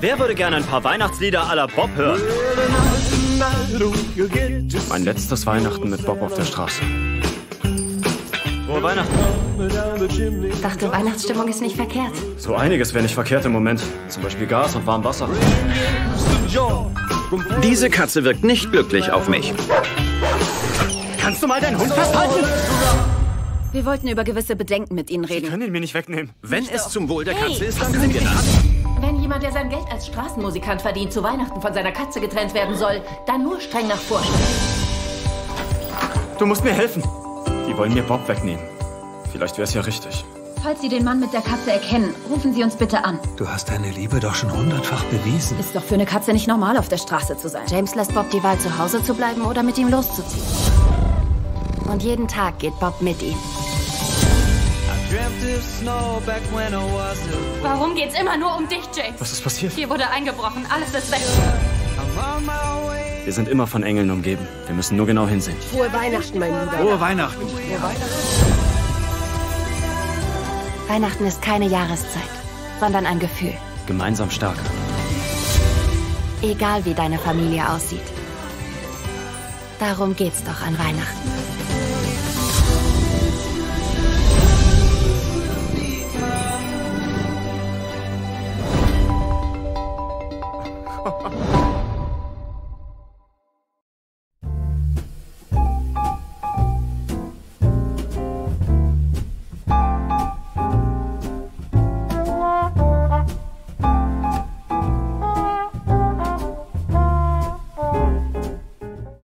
Wer würde gerne ein paar Weihnachtslieder à la Bob hören? Mein letztes Weihnachten mit Bob auf der Straße. Frohe Weihnachten. Ich dachte, Weihnachtsstimmung ist nicht verkehrt. So einiges wäre nicht verkehrt im Moment. Zum Beispiel Gas und warm Wasser. Diese Katze wirkt nicht glücklich auf mich. Kannst du mal deinen Hund festhalten? Wir wollten über gewisse Bedenken mit Ihnen reden. Können ihn mir nicht wegnehmen. Wenn es zum Wohl der Hey, Katze ist, dann sind wir da. Wenn jemand, der sein Geld als Straßenmusikant verdient, zu Weihnachten von seiner Katze getrennt werden soll, dann nur streng nach Vorschrift. Du musst mir helfen. Die wollen mir Bob wegnehmen. Vielleicht wäre es ja richtig. Falls Sie den Mann mit der Katze erkennen, rufen Sie uns bitte an. Du hast deine Liebe doch schon hundertfach bewiesen. Ist doch für eine Katze nicht normal, auf der Straße zu sein. James lässt Bob die Wahl, zu Hause zu bleiben oder mit ihm loszuziehen. Und jeden Tag geht Bob mit ihm. Warum geht's immer nur um dich, James? Was ist passiert? Hier wurde eingebrochen, alles ist weg. Wir sind immer von Engeln umgeben. Wir müssen nur genau hinsehen. Frohe Weihnachten, mein Lieber. Frohe Weihnachten. Weihnachten ist keine Jahreszeit, sondern ein Gefühl. Gemeinsam stark. Egal wie deine Familie aussieht. Darum geht's doch an Weihnachten. Ha ha ha!